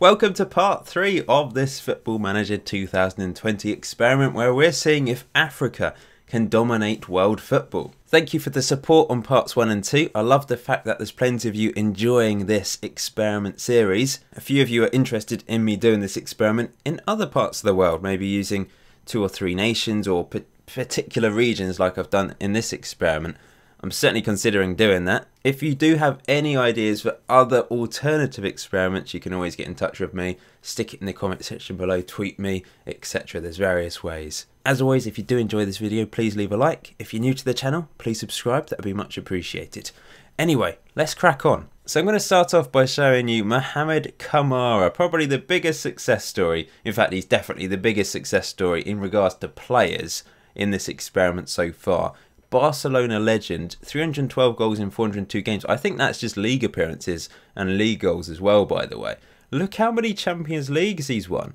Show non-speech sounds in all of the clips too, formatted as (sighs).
Welcome to part 3 of this Football Manager 2020 experiment where we're seeing if Africa can dominate world football. Thank you for the support on parts 1 and 2. I love the fact that there's plenty of you enjoying this experiment series. A few of you are interested in me doing this experiment in other parts of the world, maybe using two or three nations or particular regions like I've done in this experiment. I'm certainly considering doing that. If you do have any ideas for other alternative experiments, you can always get in touch with me, stick it in the comment section below, tweet me, etc. There's various ways. As always, if you do enjoy this video, please leave a like. If you're new to the channel, please subscribe, that would be much appreciated. Anyway, let's crack on. So I'm going to start off by showing you Mohamed Kamara, probably the biggest success story. In fact, he's definitely the biggest success story in regards to players in this experiment so far. Barcelona legend, 312 goals in 402 games. I think that's just league appearances and league goals as well, by the way. Look how many Champions Leagues he's won.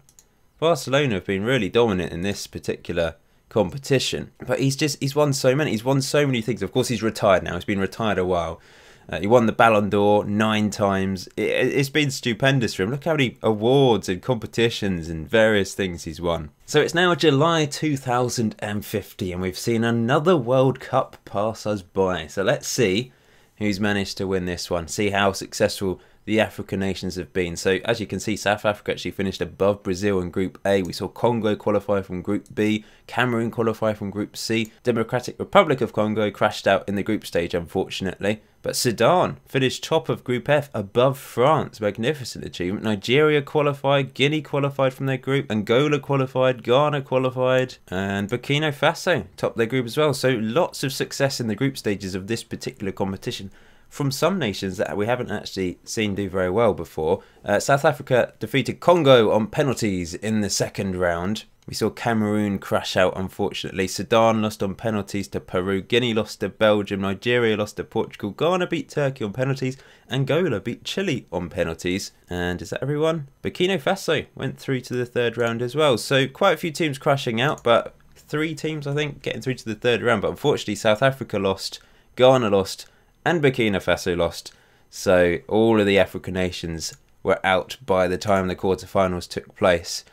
Barcelona have been really dominant in this particular competition. But he's just, he's won so many. He's won so many things. Of course, he's retired now. He's been retired a while. Uh, he won the Ballon d'Or nine times. It, has been stupendous for him. Look how many awards and competitions and various things he's won. So it's now July 2050 and we've seen another World Cup pass us by. So let's see who's managed to win this one. See how successful the African nations have been. So as you can see, South Africa actually finished above Brazil in Group A. We saw Congo qualify from Group B, Cameroon qualify from Group C. Democratic Republic of Congo crashed out in the group stage, unfortunately. But Sudan finished top of Group F above France. Magnificent achievement. Nigeria qualified, Guinea qualified from their group, Angola qualified, Ghana qualified, and Burkina Faso topped their group as well. So lots of success in the group stages of this particular competition from some nations that we haven't actually seen do very well before. Uh, South Africa defeated Congo on penalties in the second round. We saw Cameroon crash out, unfortunately. Sudan lost on penalties to Peru. Guinea lost to Belgium. Nigeria lost to Portugal. Ghana beat Turkey on penalties. Angola beat Chile on penalties. And is that everyone? Burkina Faso went through to the third round as well. So quite a few teams crashing out, but three teams, I think, getting through to the third round. But unfortunately, South Africa lost. Ghana lost and Burkina Faso lost. So all of the African nations were out by the time the quarterfinals took place,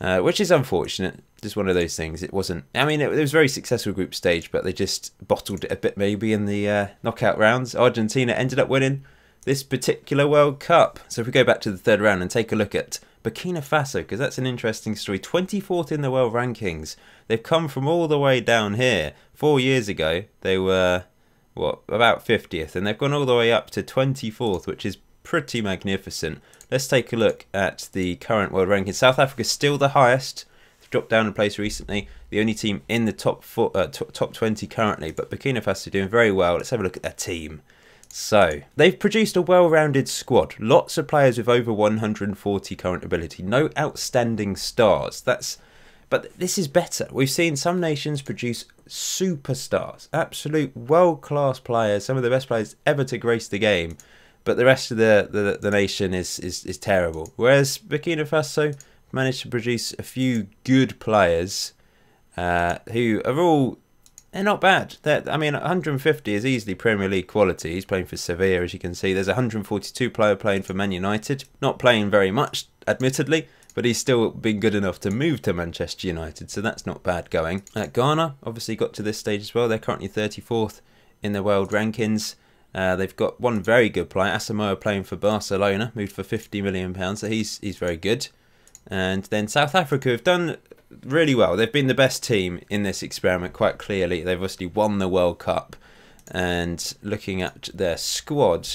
uh, which is unfortunate. Just one of those things. It wasn't. I mean, it, it, was a very successful group stage, but they just bottled it a bit maybe in the uh, knockout rounds. Argentina ended up winning this particular World Cup. So if we go back to the third round and take a look at Burkina Faso, because that's an interesting story. 24th in the world rankings. They've come from all the way down here. Four years ago, they were what about 50th, and they've gone all the way up to 24th, which is pretty magnificent. Let's take a look at the current world ranking. South Africa still the highest. They've dropped down a place recently. The only team in the top four, uh, top 20 currently, but Burkina Faso doing very well. Let's have a look at their team. So, they've produced a well-rounded squad. Lots of players with over 140 current ability. No outstanding stars. That's but this is better. We've seen some nations produce superstars, absolute world class players, some of the best players ever to grace the game. But the rest of the, the, the nation is, is, is terrible. Whereas Burkina Faso managed to produce a few good players uh, who are all they're not bad. They're, I mean, 150 is easily Premier League quality. He's playing for Sevilla, as you can see. There's 142 player playing for Man United. Not playing very much, admittedly, but he's still been good enough to move to Manchester United, so that's not bad going. Uh, Ghana obviously got to this stage as well. They're currently 34th in the world rankings. Uh, they've got one very good player, Asamoah, playing for Barcelona, moved for 50 million pounds, so he's he's very good. And then South Africa have done really well. They've been the best team in this experiment quite clearly. They've obviously won the World Cup, and looking at their squad,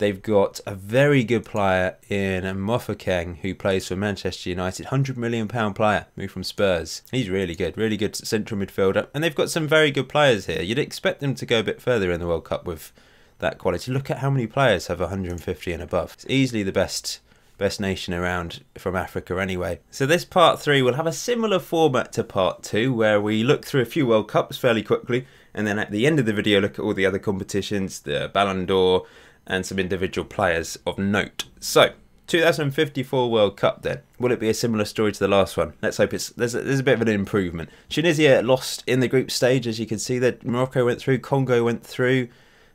They've got a very good player in Mofokeng who plays for Manchester United, hundred million pound player, moved from Spurs. He's really good, really good central midfielder, and they've got some very good players here. You'd expect them to go a bit further in the World Cup with that quality. Look at how many players have 150 and above. It's easily the best best nation around from Africa anyway. So this part 3 will have a similar format to part 2 where we look through a few World Cups fairly quickly and then at the end of the video look at all the other competitions, the Ballon d'Or, and some individual players of note. So, 2054 World Cup then. Will it be a similar story to the last one? Let's hope it's there's a, there's a bit of an improvement. Tunisia lost in the group stage, as you can see. That Morocco went through, Congo went through.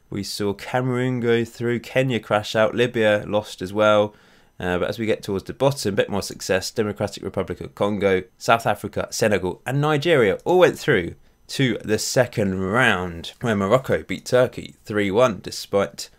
We saw Cameroon go through, Kenya crash out, Libya lost as well. Uh, but as we get towards the bottom, a bit more success. Democratic Republic of Congo, South Africa, Senegal, and Nigeria all went through to the second round, where Morocco beat Turkey 3 1 despite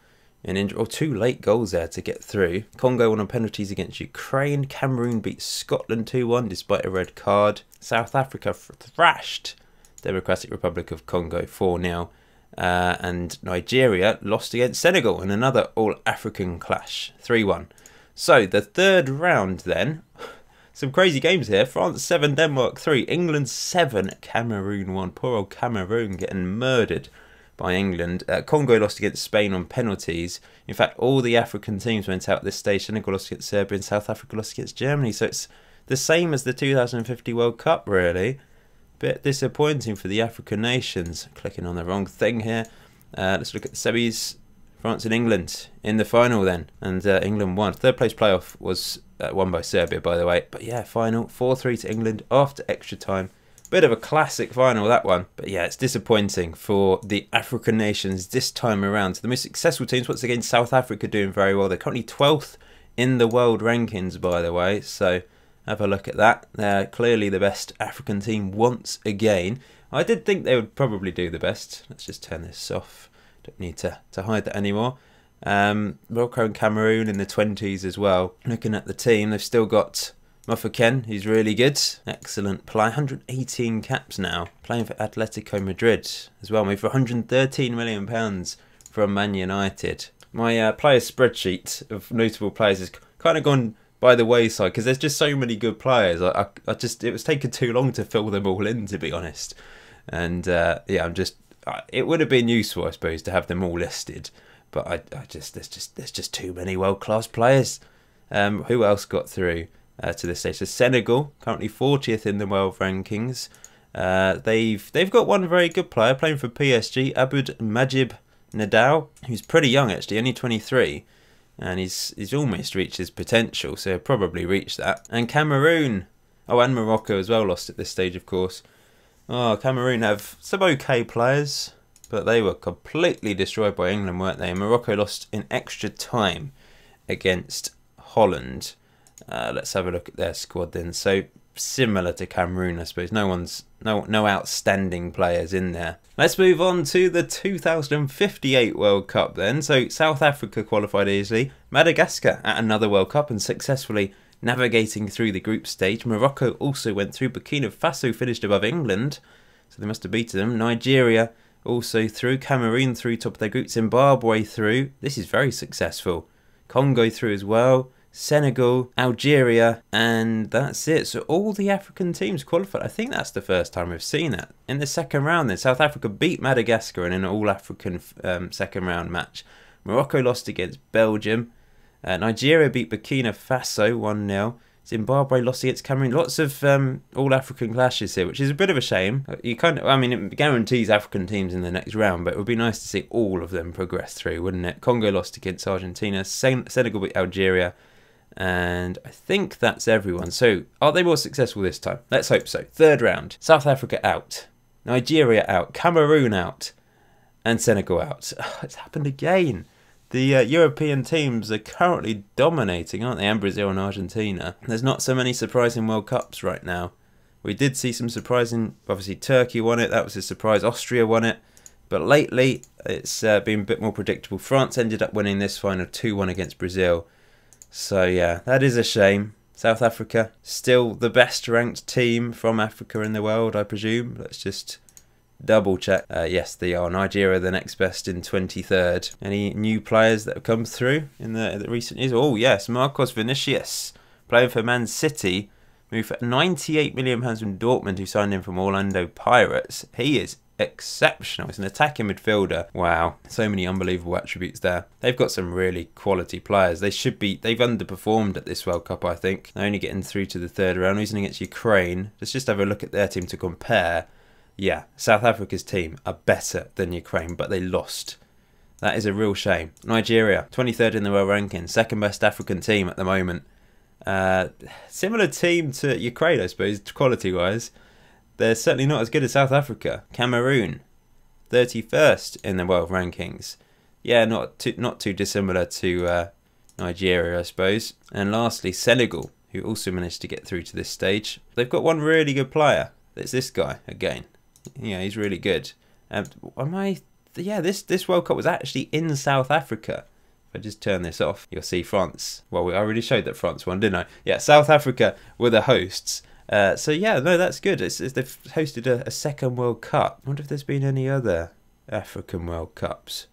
or two late goals there to get through. Congo won on penalties against Ukraine. Cameroon beat Scotland 2 1 despite a red card. South Africa thrashed Democratic Republic of Congo 4 0. Uh, and Nigeria lost against Senegal in another All African clash 3 1. So the third round then. (sighs) Some crazy games here. France 7, Denmark 3, England 7, Cameroon 1. Poor old Cameroon getting murdered by England. Uh, Congo lost against Spain on penalties. In fact, all the African teams went out at this stage. Senegal lost against Serbia and South Africa lost against Germany. So it's the same as the 2050 World Cup, really. Bit disappointing for the African nations. Clicking on the wrong thing here. Uh, let's look at the semis. France and England in the final then, and uh, England won. Third place playoff was uh, won by Serbia, by the way. But yeah, final 4 3 to England after extra time. Bit of a classic final, that one. But yeah, it's disappointing for the African nations this time around. The most successful teams, once again, South Africa doing very well. They're currently 12th in the world rankings, by the way. So have a look at that. They're clearly the best African team once again. I did think they would probably do the best. Let's just turn this off. Don't need to, to hide that anymore. Um, Morocco and Cameroon in the 20s as well. Looking at the team, they've still got Mofokeng, he's really good. Excellent play. 118 caps now. Playing for Atletico Madrid as well. Made for 113 million pounds from Man United. My uh, player spreadsheet of notable players has kind of gone by the wayside because there's just so many good players. I, I, I, just it was taking too long to fill them all in, to be honest. And uh, yeah, I'm just. It would have been useful, I suppose, to have them all listed, but I, I just there's just there's just too many world class players. Um, who else got through? Uh, to this stage. So Senegal currently 40th in the world rankings. Uh, they've they've got one very good player playing for PSG, Abud Majib Nadal, who's pretty young actually, only 23, and he's he's almost reached his potential, so he'll probably reach that. And Cameroon, oh, and Morocco as well lost at this stage, of course. Oh, Cameroon have some okay players, but they were completely destroyed by England, weren't they? Morocco lost in extra time against Holland. Uh, let's have a look at their squad then. So similar to Cameroon, I suppose. No one's no no outstanding players in there. Let's move on to the 2058 World Cup then. So South Africa qualified easily, Madagascar at another World Cup and successfully navigating through the group stage. Morocco also went through. Burkina Faso finished above England, so they must have beaten them. Nigeria also through. Cameroon through top of their group. Zimbabwe through. This is very successful. Congo through as well. Senegal, Algeria, and that's it. So all the African teams qualified. I think that's the first time we've seen that. In the second round, then South Africa beat Madagascar in an all-African um, second round match. Morocco lost against Belgium. Uh, Nigeria beat Burkina Faso 1 0. Zimbabwe lost against Cameroon. Lots of um, all African clashes here, which is a bit of a shame. You kind of, I mean, it guarantees African teams in the next round, but it would be nice to see all of them progress through, wouldn't it? Congo lost against Argentina. Sen- Senegal beat Algeria. And I think that's everyone. So, are they more successful this time? Let's hope so. Third round South Africa out, Nigeria out, Cameroon out, and Senegal out. (sighs) Oh, it's happened again. The uh, European teams are currently dominating, aren't they? And Brazil and Argentina. There's not so many surprising World Cups right now. We did see some surprising. Obviously, Turkey won it. That was a surprise. Austria won it. But lately, it's uh, been a bit more predictable. France ended up winning this final 2 1 against Brazil. So yeah, that is a shame. South Africa, still the best ranked team from Africa in the world, I presume. Let's just double check. Uh, yes, they are. Nigeria, the next best in 23rd. Any new players that have come through in the, the recent years? Oh, yes, Marcos Vinicius, playing for Man City, moved for £98 million from Dortmund, who signed him from Orlando Pirates. He is exceptional. He's an attacking midfielder. Wow, so many unbelievable attributes there. They've got some really quality players. They should be. They've underperformed at this World Cup, I think. They're only getting through to the third round, losing against Ukraine. Let's just have a look at their team to compare. Yeah, South Africa's team are better than Ukraine, but they lost. That is a real shame. Nigeria, 23rd in the world ranking, second best African team at the moment. Uh, similar team to Ukraine, I suppose, quality wise. They're certainly not as good as South Africa. Cameroon, 31st in the world rankings. Yeah, not too not too dissimilar to uh, Nigeria, I suppose. And lastly, Senegal, who also managed to get through to this stage. They've got one really good player. It's this guy again. Yeah, he's really good. Um, am I? Yeah, this this World Cup was actually in South Africa. If I just turn this off, you'll see France. Well, we already showed that France won, didn't I? Yeah, South Africa were the hosts. Uh, so yeah, no, that's good. It's, it's they've hosted a, a, second World Cup. I wonder if there's been any other African World Cups.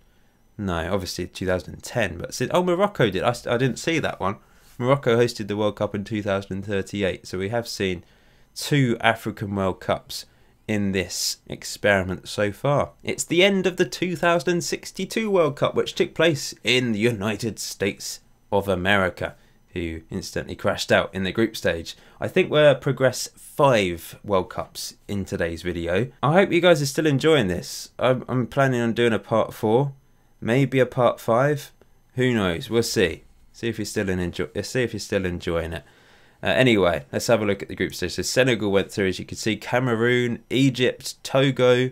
No, obviously 2010. But since, oh, Morocco did. I, I didn't see that one. Morocco hosted the World Cup in 2038. So we have seen two African World Cups in this experiment so far. It's the end of the 2062 World Cup, which took place in the United States of America, who instantly crashed out in the group stage. I think we're progress five World Cups in today's video. I hope you guys are still enjoying this. I'm, I'm planning on doing a part four, maybe a part five. Who knows? We'll see. See if you're still in enjoy. See if you're still enjoying it. Uh, anyway, let's have a look at the group stage. So Senegal went through, as you can see, Cameroon, Egypt, Togo,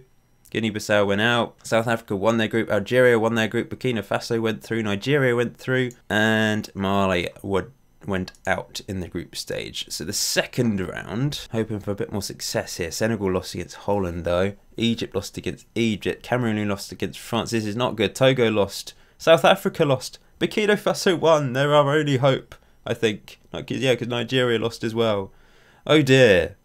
Guinea-Bissau went out, South Africa won their group, Algeria won their group, Burkina Faso went through, Nigeria went through, and Mali would, went out in the group stage. So the second round, hoping for a bit more success here. Senegal lost against Holland though, Egypt lost against Egypt, Cameroon lost against France. This is not good. Togo lost, South Africa lost, Burkina Faso won. They're our only hope. I think. Yeah, because Nigeria lost as well. Oh dear.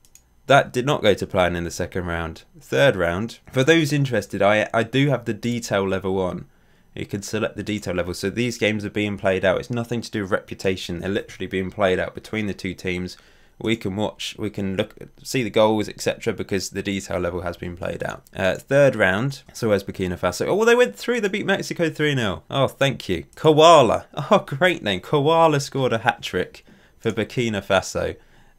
That did not go to plan in the second round. Third round. For those interested, I, I do have the detail level on. You can select the detail level. So these games are being played out. It's nothing to do with reputation. They're literally being played out between the two teams we can watch, we can look, see the goals, etc., because the detail level has been played out. Uh, third round, so where's Burkina Faso? Oh, they went through, they beat Mexico 3 0. Oh, thank you. Koala. (laughs) Oh, great name. Koala scored a hat trick for Burkina Faso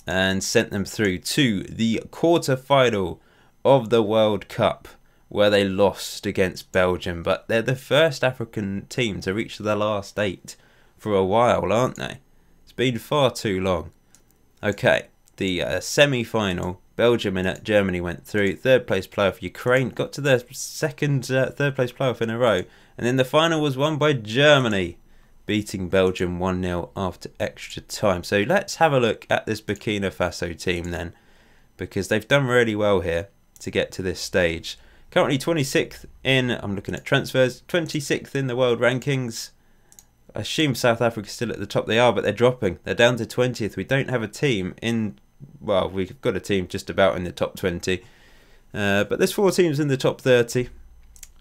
and sent them through to the quarter final of the World Cup where they lost against Belgium. But they're the first African team to reach the last eight for a while, aren't they? It's been far too long. Okay, the uh, semi-final, Belgium and Germany went through. Third place playoff, Ukraine got to their second, uh, third place playoff in a row, and then the final was won by Germany, beating Belgium 1-0 after extra time. So let's have a look at this Burkina Faso team then, because they've done really well here to get to this stage. Currently 26th in, I'm looking at transfers, 26th in the world rankings. I assume South Africa's still at the top. They are, but they're dropping. They're down to 20th. We don't have a team in. Well, we've got a team just about in the top 20. Uh, but there's four teams in the top 30.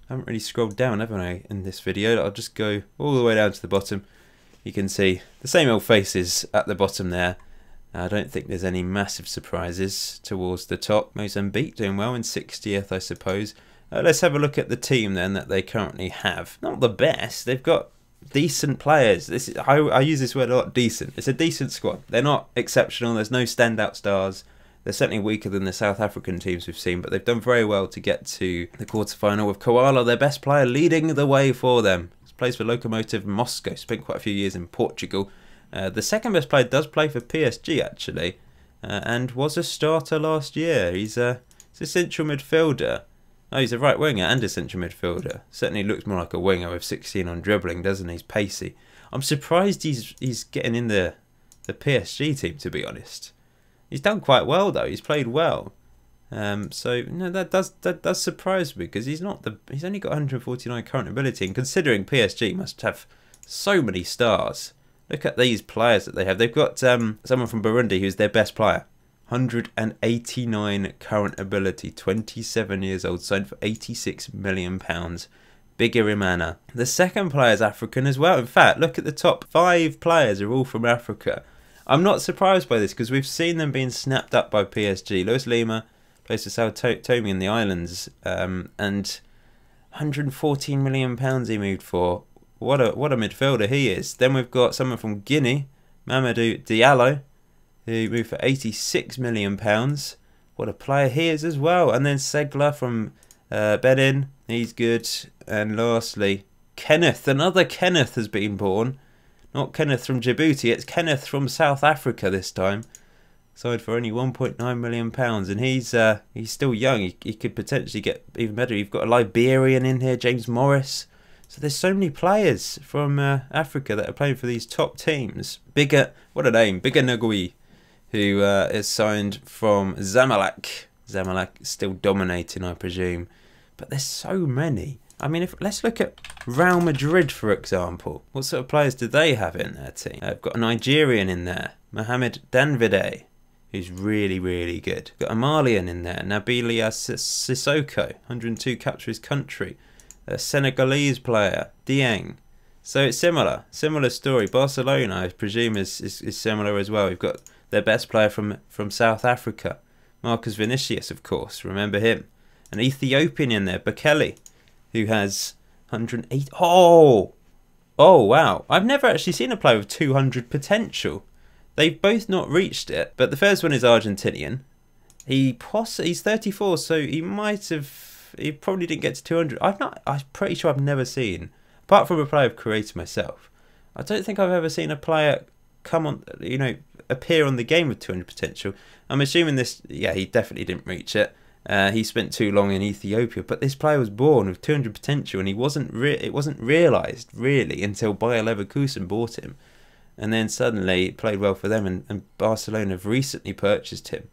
I haven't really scrolled down, haven't I, in this video? I'll just go all the way down to the bottom. You can see the same old faces at the bottom there. I don't think there's any massive surprises towards the top. Mozambique doing well in 60th, I suppose. Uh, let's have a look at the team then that they currently have. Not the best. They've got decent players. This is, I, I use this word a lot. Decent. It's a decent squad. They're not exceptional. There's no standout stars. They're certainly weaker than the South African teams we've seen, but they've done very well to get to the quarterfinal with Koala, their best player, leading the way for them. He plays for Lokomotiv Moscow. Spent quite a few years in Portugal. Uh, the second best player does play for PSG actually, uh, and was a starter last year. He's a, he's a central midfielder. Oh, he's a right winger and a central midfielder. Certainly looks more like a winger with 16 on dribbling, doesn't he? He's pacey. I'm surprised he's he's getting in the the PSG team to be honest. He's done quite well though. He's played well. Um, so no, that does that does surprise me because he's not the he's only got 149 current ability, and considering PSG must have so many stars. Look at these players that they have. They've got um, someone from Burundi who's their best player. 189 current ability, 27 years old, signed for 86 million pounds. Bigirimana. The second player is African as well. In fact, look at the top five players are all from Africa. I'm not surprised by this because we've seen them being snapped up by PSG. Luis Lima plays for Sao Tome in the islands, um, and 114 million pounds he moved for. What a what a midfielder he is. Then we've got someone from Guinea, Mamadou Diallo, who moved for 86 million pounds. What a player he is as well. And then Segler from uh, Benin, he's good. And lastly, Kenneth, another Kenneth has been born. Not Kenneth from Djibouti, it's Kenneth from South Africa this time. Signed for only 1.9 million pounds, and he's uh, he's still young. He, he could potentially get even better. You've got a Liberian in here, James Morris, So there's so many players from uh, Africa that are playing for these top teams. Bigger, what a name, Bigger Nagui, who uh, is signed from Zamalek. Zamalek still dominating, I presume. But there's so many. I mean, if let's look at Real Madrid, for example. What sort of players do they have in their team? They've got a Nigerian in there, Mohamed Danvide, who's really, really good. Got a Malian in there, Nabila Sissoko, 102 caps for his country. A Senegalese player, Dieng. So it's similar, similar story. Barcelona, I presume, is, is, is similar as well. We've got their best player from, from South Africa, Marcus Vinicius, of course. Remember him. An Ethiopian in there, Bekele, who has 108. Oh! Oh, wow. I've never actually seen a player with 200 potential. They've both not reached it, but the first one is Argentinian. He poss- he's 34, so he might have. He probably didn't get to 200. I've not. I'm pretty sure I've never seen, apart from a player I've created myself. I don't think I've ever seen a player come on. You know, appear on the game with 200 potential. I'm assuming this. Yeah, he definitely didn't reach it. Uh, he spent too long in Ethiopia, but this player was born with 200 potential, and he wasn't. It wasn't realised really until Bayer Leverkusen bought him and then suddenly it played well for them, and, and Barcelona have recently purchased him.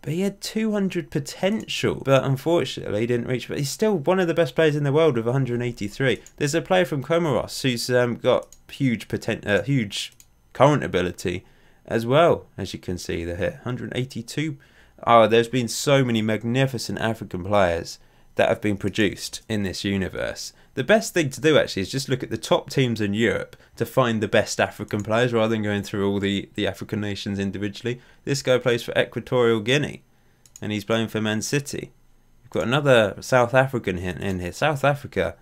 But he had 200 potential, but unfortunately he didn't reach. But he's still one of the best players in the world with 183. There's a player from Comoros who's um, got huge potent, uh, huge current ability, as well as you can see there. 182. Oh, there's been so many magnificent African players that have been produced in this universe. The best thing to do actually is just look at the top teams in Europe to find the best African players rather than going through all the, the African nations individually. This guy plays for Equatorial Guinea and he's playing for Man City. We've got another South African in here. South Africa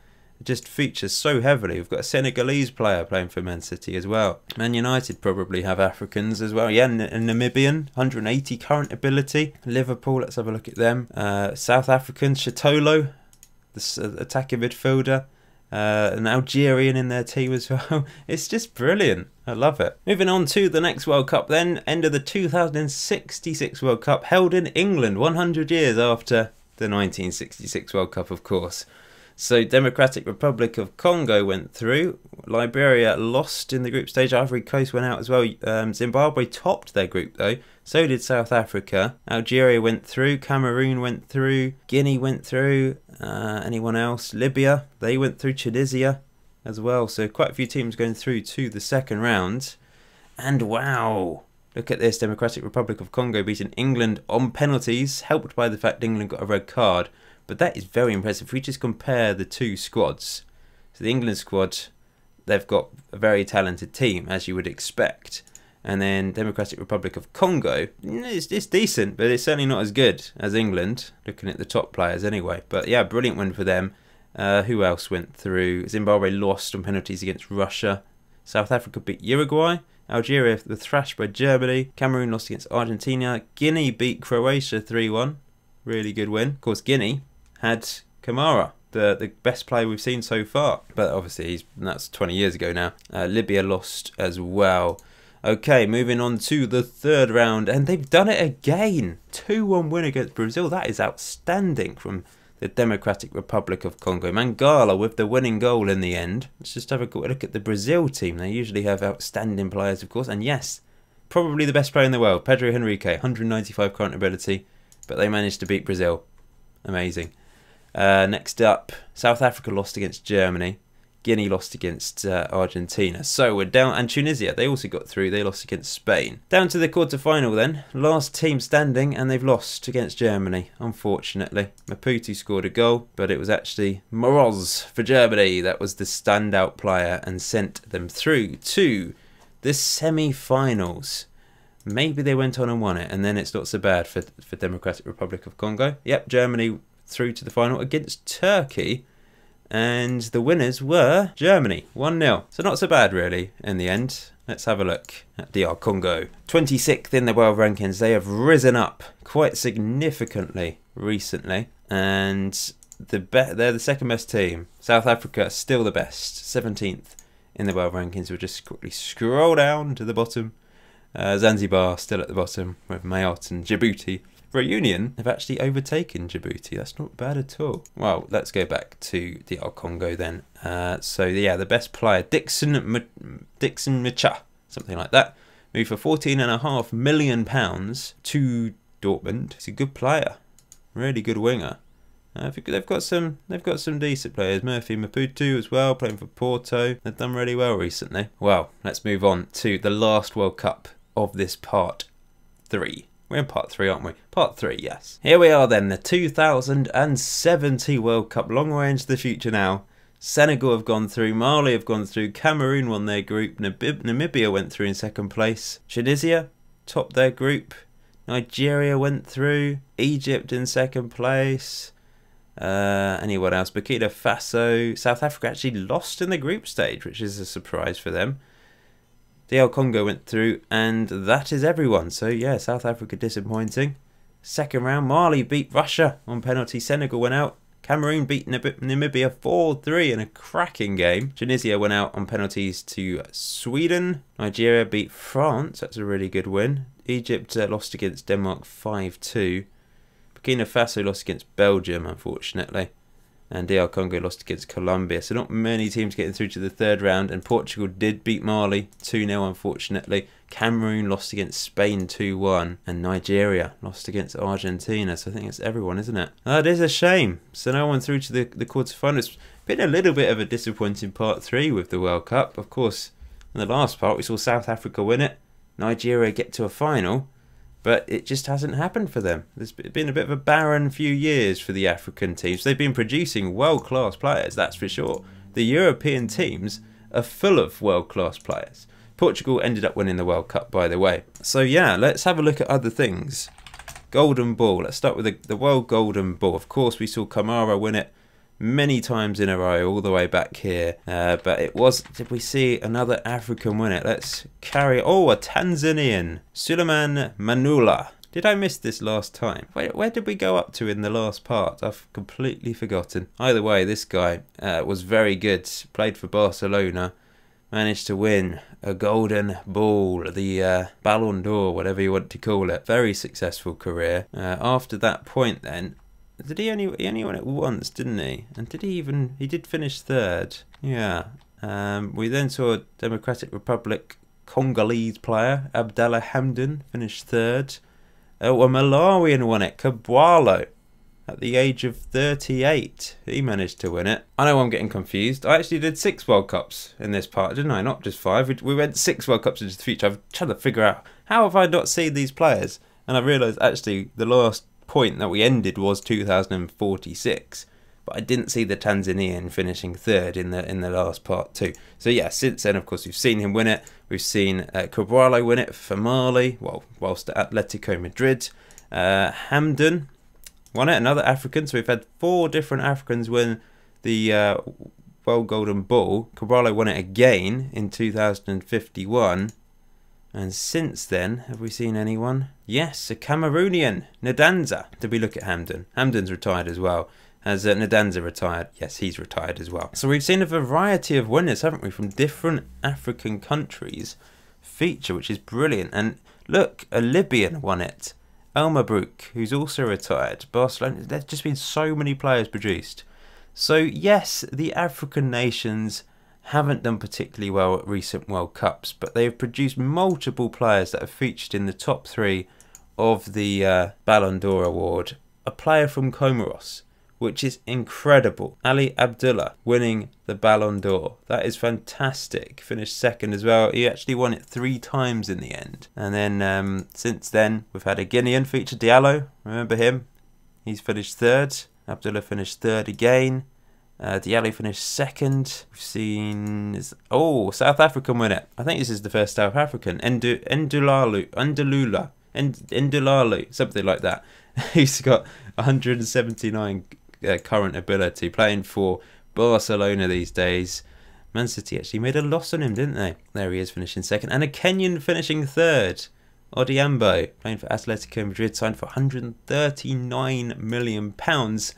just features so heavily. We've got a Senegalese player playing for Man City as well. Man United probably have Africans as well. Yeah, a Namibian, 180 current ability. Liverpool, let's have a look at them. Uh, South African, Chatolo, the uh, attacking midfielder. Uh, an Algerian in their team as (laughs) well. It's just brilliant. I love it. Moving on to the next World Cup then. End of the 2066 World Cup held in England 100 years after the 1966 World Cup, of course. So Democratic Republic of Congo went through. Liberia lost in the group stage. Ivory Coast went out as well. Um, Zimbabwe topped their group though. So did South Africa. Algeria went through. Cameroon went through. Guinea went through. Uh, anyone else? Libya. They went through. Tunisia as well. So quite a few teams going through to the second round. And wow. Look at this Democratic Republic of Congo beating England on penalties, helped by the fact England got a red card. But that is very impressive. If we just compare the two squads, so the England squad, they've got a very talented team, as you would expect. And then Democratic Republic of Congo, it's, it's decent, but it's certainly not as good as England, looking at the top players anyway. But yeah, brilliant win for them. Uh, who else went through? Zimbabwe lost on penalties against Russia. South Africa beat Uruguay. Algeria were thrashed by Germany. Cameroon lost against Argentina. Guinea beat Croatia 3 1. Really good win. Of course, Guinea had Kamara, the the best player we've seen so far. But obviously, he's that's 20 years ago now. Uh, Libya lost as well. Okay, moving on to the third round, and they've done it again. 2 1 win against Brazil. That is outstanding from the Democratic Republic of Congo. Mangala with the winning goal in the end. Let's just have a quick look at the Brazil team. They usually have outstanding players, of course, and yes, probably the best player in the world, Pedro Henrique, 195 current ability, but they managed to beat Brazil. Amazing. Uh, next up, South Africa lost against Germany. Guinea lost against uh, Argentina. So we're down, and Tunisia, they also got through. They lost against Spain. Down to the quarter final then. Last team standing, and they've lost against Germany, unfortunately. Maputo scored a goal, but it was actually Moroz for Germany that was the standout player and sent them through to the semi finals. Maybe they went on and won it, and then it's not so bad for, for Democratic Republic of Congo. Yep, Germany through to the final against Turkey. And the winners were Germany, 1 0. So not so bad, really, in the end. Let's have a look at DR Congo. 26th in the world rankings. They have risen up quite significantly recently. And the they're the second best team. South Africa still the best, 17th in the world rankings. We'll just quickly scroll down to the bottom. Uh, Zanzibar still at the bottom with Mayotte and Djibouti Reunion have actually overtaken Djibouti. That's not bad at all. Well, let's go back to the Congo then. Uh, so yeah, the best player, Dixon M- Dixon Micha, something like that, moved for fourteen and a half million pounds to Dortmund. He's a good player, really good winger. Uh, they've got some, they've got some decent players. Murphy Maputo as well, playing for Porto. They've done really well recently. Well, let's move on to the last World Cup of this part three. We're in part three, aren't we? Part three, yes. Here we are then, the 2070 World Cup. Long way into the future now. Senegal have gone through, Mali have gone through, Cameroon won their group, Namibia went through in second place, Tunisia topped their group, Nigeria went through, Egypt in second place. Uh, anyone else? Burkina Faso, South Africa actually lost in the group stage, which is a surprise for them. DR Congo went through, and that is everyone. So, yeah, South Africa disappointing. Second round, Mali beat Russia on penalty. Senegal went out. Cameroon beat Namibia 4 3 in a cracking game. Tunisia went out on penalties to Sweden. Nigeria beat France. That's a really good win. Egypt uh, lost against Denmark 5 2. Burkina Faso lost against Belgium, unfortunately and DR Congo lost against Colombia. So not many teams getting through to the third round, and Portugal did beat Mali 2-0 unfortunately. Cameroon lost against Spain 2-1, and Nigeria lost against Argentina. So I think it's everyone, isn't it? Ah, that is a shame. So no one through to the, the quarterfinals. Been a little bit of a disappointing part three with the World Cup. Of course, in the last part we saw South Africa win it, Nigeria get to a final, but it just hasn't happened for them. There's been a bit of a barren few years for the African teams. They've been producing world class players, that's for sure. The European teams are full of world class players. Portugal ended up winning the World Cup, by the way. So, yeah, let's have a look at other things. Golden Ball. Let's start with the, the World Golden Ball. Of course, we saw Kamara win it many times in a row, all the way back here. Uh, but it was, did we see another African win it? Let's carry, oh, a Tanzanian, Suleiman Manula. Did I miss this last time? Where, where, did we go up to in the last part? I've completely forgotten. Either way, this guy uh, was very good. Played for Barcelona. Managed to win a golden ball, the uh, Ballon d'Or, whatever you want to call it. Very successful career. Uh, after that point, then, did he only he only won it once, didn't he? And did he even he did finish third? Yeah. Um, we then saw Democratic Republic Congolese player Abdallah Hamdan finish third. Oh, a Malawian won it, Kabwalo, at the age of 38. He managed to win it. I know I'm getting confused. I actually did six World Cups in this part, didn't I? Not just five. We, we went six World Cups into the future. I've tried to figure out how have I not seen these players, and I realised actually the last point that we ended was 2046 but I didn't see the Tanzanian finishing third in the in the last part too. So yeah, since then, of course, we've seen him win it. We've seen uh, Cabral win it for Mali, well, whilst at Atletico Madrid. Uh, Hamdan won it, another African. So we've had four different Africans win the uh, World Golden Ball. Cabral won it again in 2051. And since then, have we seen anyone? Yes, a Cameroonian, Nadanza. Did we look at Hamdan? Hamdan's retired as well. Has uh, Nadanza retired? Yes, he's retired as well. So we've seen a variety of winners, haven't we, from different African countries feature, which is brilliant. And look, a Libyan won it. El Mabrouk, who's also retired. Barcelona, there's just been so many players produced. So, yes, the African nations haven't done particularly well at recent World Cups, but they have produced multiple players that have featured in the top three of the uh, Ballon d'Or award. A player from Comoros, which is incredible. Ali Abdullah winning the Ballon d'Or. That is fantastic. Finished second as well. He actually won it three times in the end. And then um, since then, we've had a Guinean feature, Diallo. Remember him? He's finished third. Abdullah finished third again. Uh, Diallo finished second. We've seen oh South African win it. I think this is the first South African. Endu Endulalu Endulula Endulalu something like that. (laughs) He's got 179 uh, current ability, playing for Barcelona these days. Man City actually made a loss on him, didn't they? There he is, finishing second, and a Kenyan finishing third. Odhiambo, playing for Atletico Madrid, signed for 139 million pounds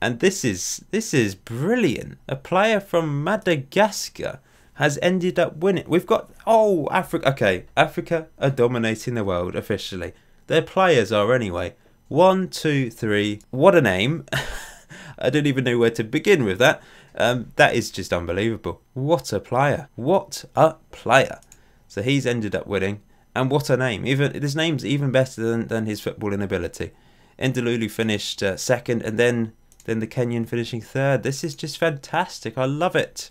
and this is this is brilliant. A player from Madagascar has ended up winning. We've got oh Africa. Okay, Africa are dominating the world officially. Their players are anyway. One, two, three. What a name! (laughs) I don't even know where to begin with that. Um, that is just unbelievable. What a player! What a player! So he's ended up winning, and what a name! Even his name's even better than, than his footballing ability. Ndululu finished uh, second, and then then the Kenyan finishing third. This is just fantastic. I love it.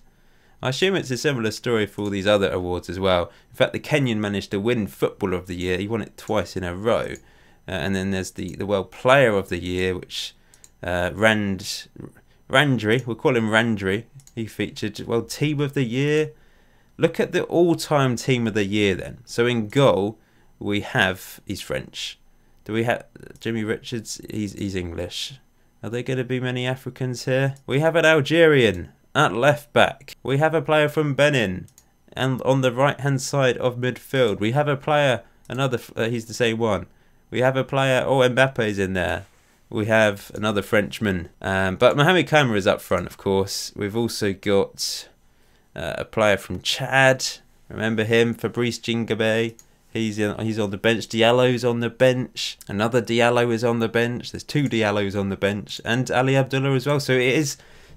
I assume it's a similar story for all these other awards as well. In fact, the Kenyan managed to win Footballer of the Year. He won it twice in a row. Uh, and then there's the, the World Player of the Year, which uh, Rand Randri, we'll call him Randri. He featured well Team of the Year. Look at the all-time Team of the Year then. So in goal we have he's French. Do we have Jimmy Richards? He's he's English. Are there going to be many Africans here? We have an Algerian at left back. We have a player from Benin, and on the right hand side of midfield we have a player. Another uh, he's the same one. We have a player. Oh, Mbappe's in there. We have another Frenchman, um, but Mohamed Kamara is up front, of course. We've also got uh, a player from Chad. Remember him, Fabrice Djinguébé. He's in, he's on the bench. Diallo's on the bench. Another Diallo is on the bench. There's two Diallos on the bench, and Ali Abdullah as well. So it is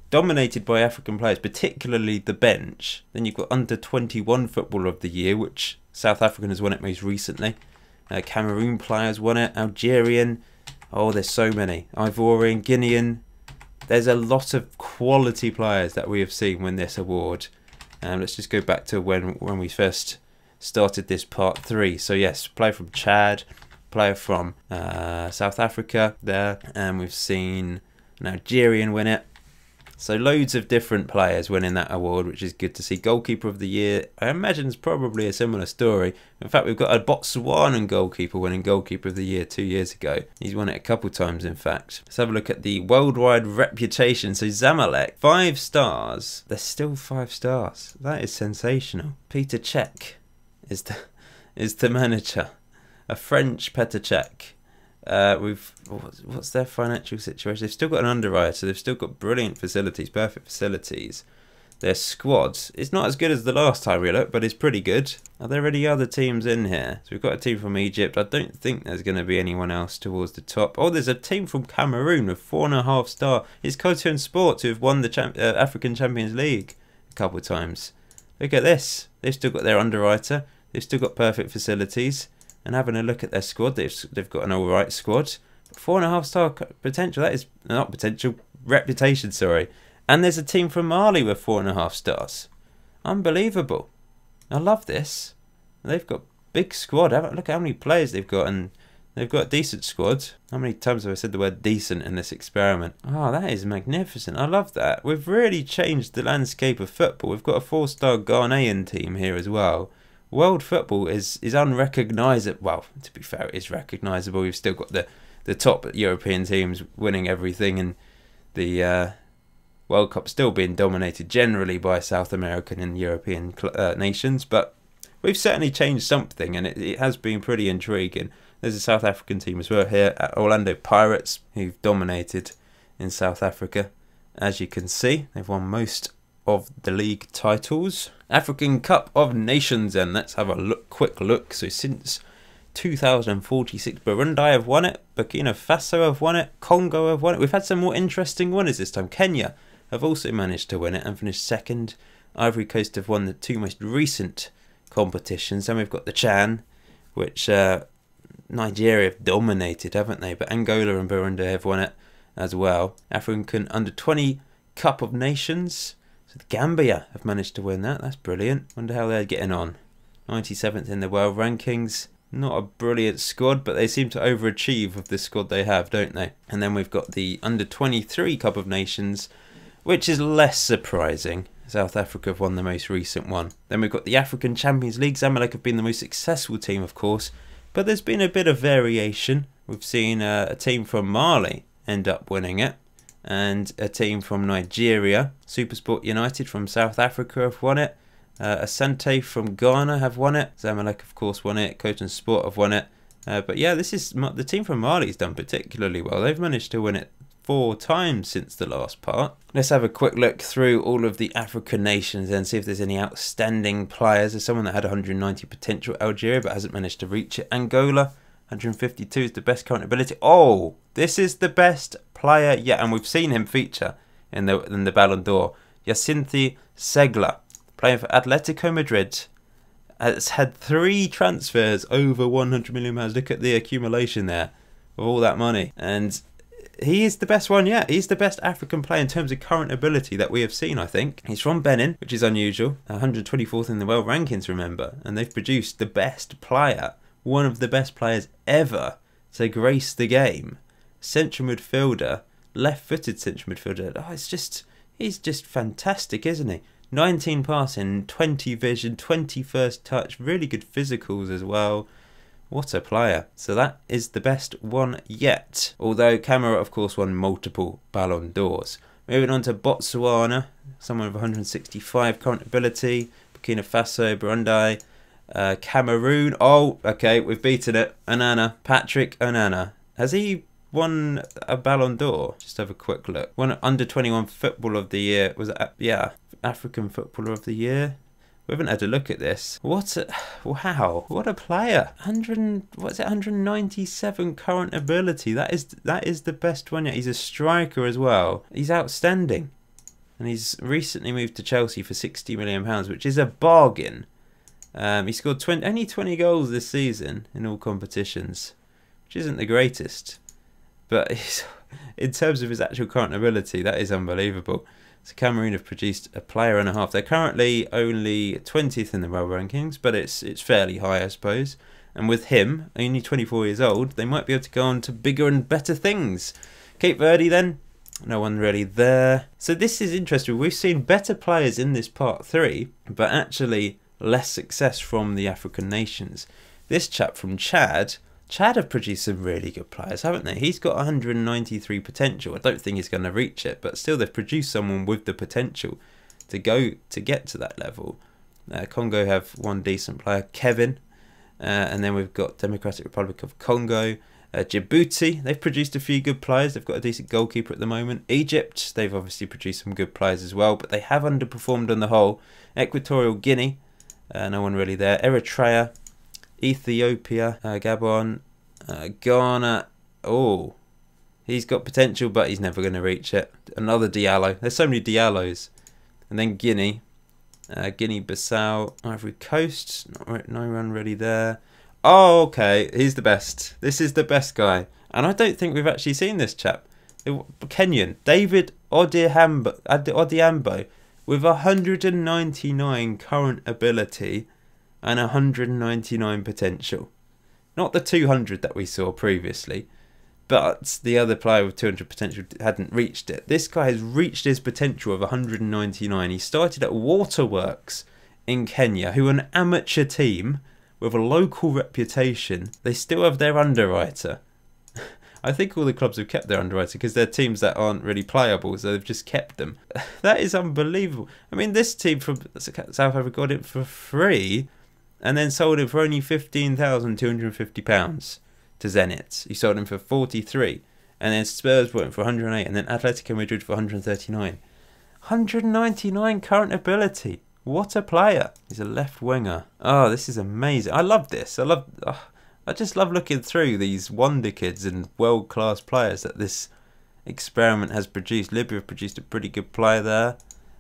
dominated by African players, particularly the bench. Then you've got under 21 footballer of the year, which South African has won it most recently. Uh, Cameroon players won it. Algerian. Oh, there's so many. Ivorian, Guinean. There's a lot of quality players that we have seen win this award. Um, let's just go back to when when we first started this part three. So yes, player from Chad, player from uh, South Africa there, and we've seen an Algerian win it. So loads of different players winning that award, which is good to see. Goalkeeper of the year, I imagine it's probably a similar story. In fact, we've got a Botswanan goalkeeper winning goalkeeper of the year two years ago. He's won it a couple times, in fact. Let's have a look at the worldwide reputation. So Zamalek, five stars. They're still five stars. That is sensational. Peter Cech is the (laughs) is the manager, a French Petr. Uh, we've what's their financial situation? They've still got an underwriter. They've still got brilliant facilities, perfect facilities. Their squad is not as good as the last time we looked, but it's pretty good. Are there any other teams in here? So we've got a team from Egypt. I don't think there's going to be anyone else towards the top. Oh, there's a team from Cameroon with four and a half star. It's Coton Sports who have won the uh, African Champions League a couple of times. Look at this. They've still got their underwriter. They've still got perfect facilities and having a look at their squad, they've they've got an all right squad. Four and a half star potential. That is not potential reputation. Sorry. And there's a team from Mali with four and a half stars. Unbelievable. I love this. They've got big squad. Look at how many players they've got, and they've got decent squad. How many times have I said the word decent in this experiment? Oh, that is magnificent. I love that. We've really changed the landscape of football. We've got a four-star Ghanaian team here as well world football is is unrecognisable. Well, to be fair, it is recognisable. We've still got the the top European teams winning everything, and the uh, World Cup still being dominated generally by South American and European uh, nations. But we've certainly changed something, and it, it has been pretty intriguing. There's a South African team as well here at Orlando Pirates, who've dominated in South Africa. As you can see, they've won most of the league titles. African Cup of Nations, and let's have a look, quick look. So since 2046, Burundi have won it, Burkina Faso have won it, Congo have won it. We've had some more interesting winners this time. Kenya have also managed to win it and finished second. Ivory Coast have won the two most recent competitions. Then we've got the Chan, which uh, Nigeria have dominated, haven't they? But Angola and Burundi have won it as well. African Under 20 Cup of Nations. So the Gambia have managed to win that. That's brilliant. Wonder how they're getting on. 97th in the world rankings. Not a brilliant squad, but they seem to overachieve with the squad they have, don't they? And then we've got the under 23 Cup of Nations, which is less surprising. South Africa have won the most recent one. Then we've got the African Champions League. Zamalek have been the most successful team, of course, but there's been a bit of variation. We've seen uh, a team from Mali end up winning it and a team from Nigeria. Supersport United from South Africa have won it. Uh, Asante from Ghana have won it. Zamalek, of course, won it. Coton Sport have won it. Uh, but yeah, this is the team from Mali's done particularly well. They've managed to win it four times since the last part. Let's have a quick look through all of the African nations and see if there's any outstanding players. There's someone that had 190 potential, Algeria, but hasn't managed to reach it. Angola 152 is the best current ability. Oh, this is the best player yet, and we've seen him feature in the in the Ballon d'Or. Yacinthi Segler, playing for Atletico Madrid, has had three transfers over 100 million pounds. Look at the accumulation there of all that money, and he is the best one yet. He's the best African player in terms of current ability that we have seen, I think. He's from Benin, which is unusual. 124th in the world rankings, remember. And they've produced the best player, one of the best players ever to grace the game. Central midfielder, left footed central midfielder. Oh, it's just, he's just fantastic, isn't he? 19 passing, 20 vision, 20 first touch, really good physicals as well. What a player. So that is the best one yet. Although Camara, of course, won multiple Ballon d'Ors. Moving on to Botswana, someone of 165 current ability. Burkina Faso, Burundi, uh, Cameroon. Oh, okay, we've beaten it. Onana, Patrick Onana. Has he won a Ballon d'Or? Just have a quick look. Won under 21 Football of the Year. Was it? Yeah, African Footballer of the Year. We haven't had a look at this. What a, wow, what a player. 100 what's it 197 current ability. That is that is the best one yet. He's a striker as well. He's outstanding. And he's recently moved to Chelsea for 60 million pounds, which is a bargain. Um, he scored 20, only 20 goals this season in all competitions, which isn't the greatest. But in terms of his actual current ability, that is unbelievable. So Cameroon have produced a player and a half. They're currently only 20th in the world rankings, but it's it's fairly high, I suppose. And with him, only 24 years old, they might be able to go on to bigger and better things. Cape Verde then, no one really there. So this is interesting. We've seen better players in this part three, but actually less success from the African nations. This chap from Chad Chad have produced some really good players, haven't they? He's got 193 potential. I don't think he's going to reach it, but still, they've produced someone with the potential to go to get to that level. Uh, Congo have one decent player, Kevin, uh, and then we've got Democratic Republic of Congo. Uh, Djibouti, they've produced a few good players. They've got a decent goalkeeper at the moment. Egypt, they've obviously produced some good players as well, but they have underperformed on the whole. Equatorial Guinea, uh, no one really there. Eritrea, Ethiopia, uh, Gabon, uh, Ghana. Oh, he's got potential, but he's never going to reach it. Another Diallo. There's so many Diallos. And then Guinea. Uh, Guinea-Bissau, Ivory Coast. Not, no one really there. Oh, okay. He's the best. This is the best guy. And I don't think we've actually seen this chap. Kenyan. David Odhiambo, Odhiambo with 199 current ability and 199 potential. Not the 200 that we saw previously, but the other player with 200 potential hadn't reached it. This guy has reached his potential of 199. He started at Waterworks in Kenya, who are an amateur team with a local reputation. They still have their underwriter. (laughs) I think all the clubs have kept their underwriter because they're teams that aren't really playable, so they've just kept them. (laughs) that is unbelievable. I mean, this team from South Africa got it for free and then sold him for only £15,250 to Zenit. He sold him for 43 and then Spurs bought him for 108 and then Atletico Madrid for 139. 199 current ability. What a player. He's a left winger. Oh, this is amazing. I love this. I love oh, I just love looking through these wonder kids and world-class players that this experiment has produced. Libya have produced a pretty good player there.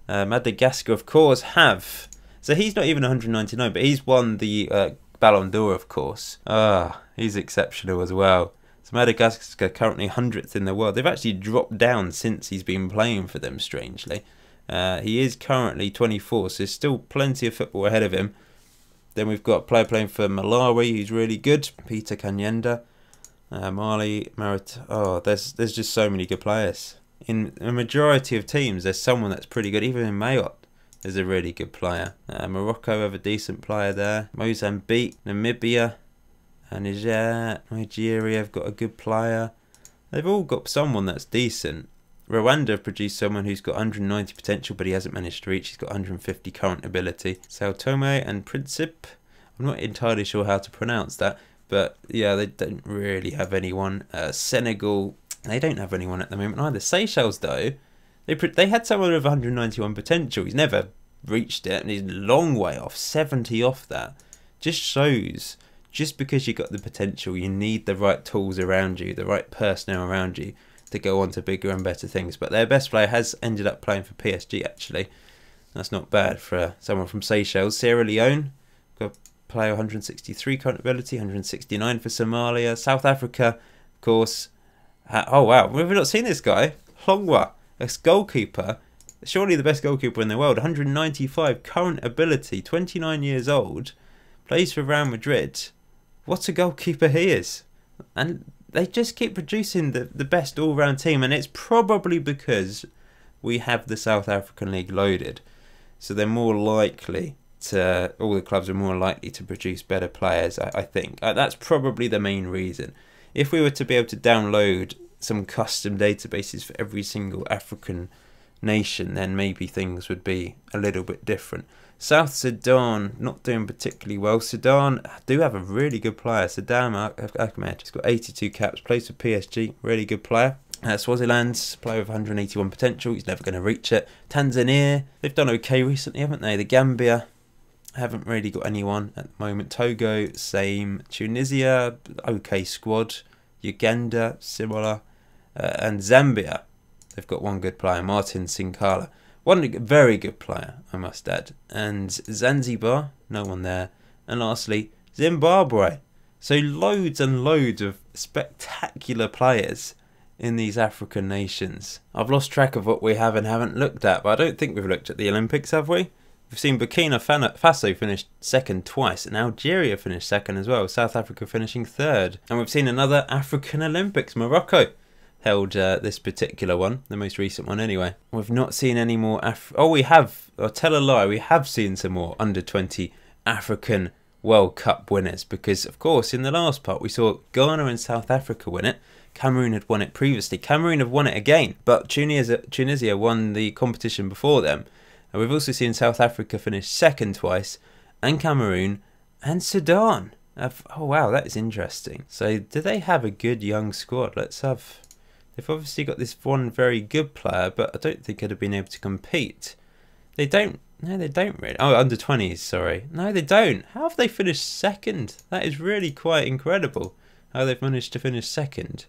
Uh, Madagascar, of course, have so he's not even 199, but he's won the uh, Ballon d'Or, of course. Ah, he's exceptional as well. So Madagascar currently 100th in the world. They've actually dropped down since he's been playing for them, strangely. Uh, he is currently 24, so there's still plenty of football ahead of him. Then we've got a player playing for Malawi who's really good, Peter Kanyenda. Uh, Mali, Marit. Oh, there's there's just so many good players. In a majority of teams, there's someone that's pretty good. Even in Mayotte, is a really good player. Uh, Morocco have a decent player there. Mozambique, Namibia, and Niger, Nigeria have got a good player. They've all got someone that's decent. Rwanda have produced someone who's got 190 potential, but he hasn't managed to reach. He's got 150 current ability. Sao Tome and Principe. I'm not entirely sure how to pronounce that, but yeah, they don't really have anyone. Uh, Senegal, they don't have anyone at the moment either. Seychelles, though, they they had someone with 191 potential. He's never reached it, and he's a long way off, 70 off that. Just shows just because you got the potential, you need the right tools around you, the right personnel around you to go on to bigger and better things. But their best player has ended up playing for PSG actually. That's not bad for someone from Seychelles. Sierra Leone, got player 163 current ability, 169 for Somalia. South Africa, of course. oh wow, we've not seen this guy. Hlongwa, a goalkeeper, surely the best goalkeeper in the world. 195 current ability, 29 years old, plays for Real Madrid. What a goalkeeper he is! And they just keep producing the, the best all round team, and it's probably because we have the South African League loaded. So they're more likely to, all the clubs are more likely to produce better players, I, I think. Uh, that's probably the main reason. If we were to be able to download some custom databases for every single African nation, then maybe things would be a little bit different. South Sudan not doing particularly well. Sudan do have a really good player, Saddam Ahmed. He's got 82 caps, plays for PSG, really good player. Uh, Swaziland's player with 181 potential, he's never going to reach it. Tanzania, they've done okay recently, haven't they? The Gambia haven't really got anyone at the moment. Togo, same. Tunisia, okay squad. Uganda, similar. Uh, and Zambia, they've got one good player, Martin Sinkala. One very good player, I must add. And Zanzibar, no one there. And lastly, Zimbabwe. So loads and loads of spectacular players in these African nations. I've lost track of what we have and haven't looked at, but I don't think we've looked at the Olympics, have we? We've seen Burkina Faso finish second twice, and Algeria finished second as well, South Africa finishing third. And we've seen another African Olympics, Morocco held uh, this particular one, the most recent one anyway. We've not seen any more. Af- oh, we have. I'll tell a lie. We have seen some more under 20 African World Cup winners because, of course, in the last part we saw Ghana and South Africa win it. Cameroon had won it previously. Cameroon have won it again, but Tunisia, Tunisia won the competition before them. And we've also seen South Africa finish second twice, and Cameroon and Sudan. oh wow, that is interesting. So, do they have a good young squad? Let's have They've obviously got this one very good player, but I don't think they'd have been able to compete. They don't. No, they don't really. Oh, under 20s, sorry. No, they don't. How have they finished second? That is really quite incredible how they've managed to finish second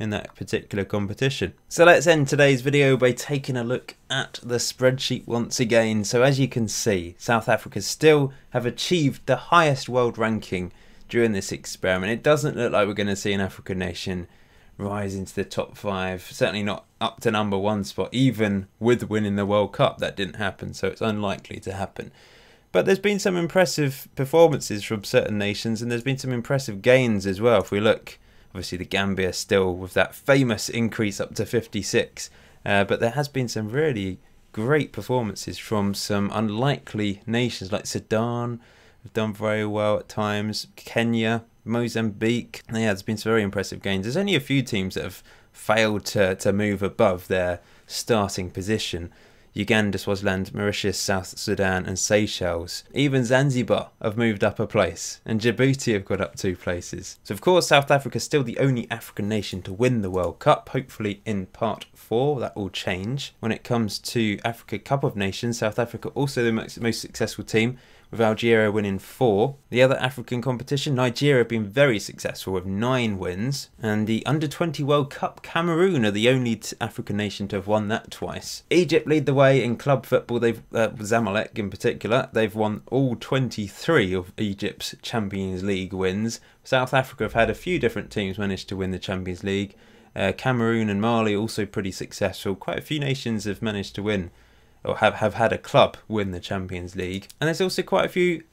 in that particular competition. So let's end today's video by taking a look at the spreadsheet once again. So as you can see, South Africa still have achieved the highest world ranking during this experiment. It doesn't look like we're going to see an African nation rise into the top five. Certainly not up to number one spot, even with winning the World Cup. That didn't happen, so it's unlikely to happen. But there's been some impressive performances from certain nations, and there's been some impressive gains as well. If we look, obviously the Gambia still with that famous increase up to 56, uh, but there has been some really great performances from some unlikely nations like Sudan, have done very well at times. Kenya, Mozambique. Yeah, there's been some very impressive gains. There's only a few teams that have failed to, to move above their starting position. Uganda, Swaziland, Mauritius, South Sudan, and Seychelles. Even Zanzibar have moved up a place, and Djibouti have got up two places. So, of course, South Africa is still the only African nation to win the World Cup. Hopefully, in part four, that will change. When it comes to Africa Cup of Nations, South Africa also the most, most successful team with Algeria winning four. The other African competition, Nigeria have been very successful with nine wins. And the Under 20 World Cup, Cameroon are the only African nation to have won that twice. Egypt lead the way in club football, they've uh, Zamalek in particular, they've won all 23 of Egypt's Champions League wins. South Africa have had a few different teams manage to win the Champions League. Uh, Cameroon and Mali also pretty successful. Quite a few nations have managed to win or have, have had a club win the Champions League. And there's also quite a few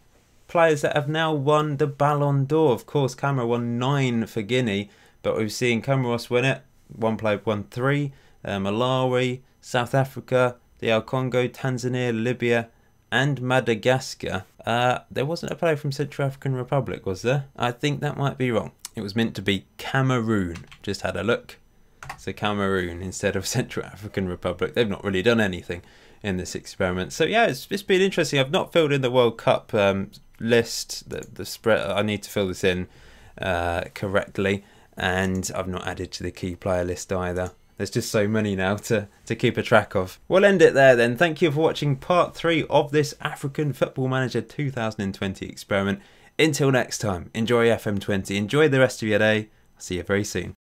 players that have now won the Ballon d'Or. Of course, Camara won nine for Guinea, but we've seen Comoros win it. One player won three. Uh, Malawi, South Africa, the Congo, Tanzania, Libya, and Madagascar. Uh, there wasn't a player from Central African Republic, was there? I think that might be wrong. It was meant to be Cameroon. Just had a look. So Cameroon instead of (laughs) Central African Republic. They've not really done anything in this experiment. So yeah, it's, it's been interesting. I've not filled in the World Cup um, list, the, the spread. I need to fill this in uh, correctly, and I've not added to the key player list either. There's just so many now to, to keep a track of. We'll end it there then. Thank you for watching part three of this African Football Manager 2020 experiment. Until next time, enjoy FM20, enjoy the rest of your day. I'll see you very soon.